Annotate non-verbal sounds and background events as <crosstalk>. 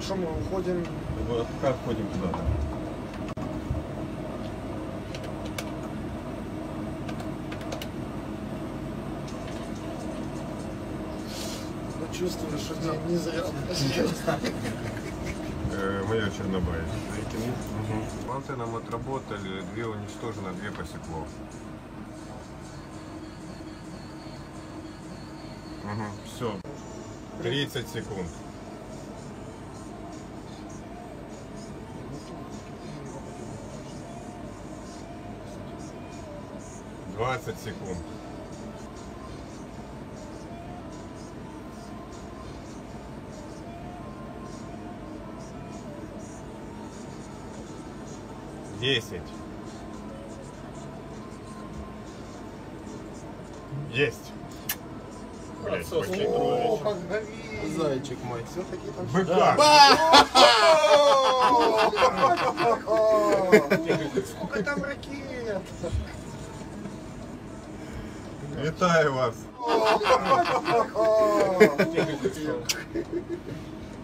что мы уходим? Вот Как ходим туда-то? Ну, чувствую, что не, не зря. Майор Чернобаев. Банты нам отработали, две уничтожено, две посекло. Все. 30 секунд. Двадцать секунд. Десять. Есть. Блять, О, Петрович. как горит. Зайчик мой. Все-таки там Быка. <laughs> Сколько там ракет? Вітаю вас. <laughs> <laughs>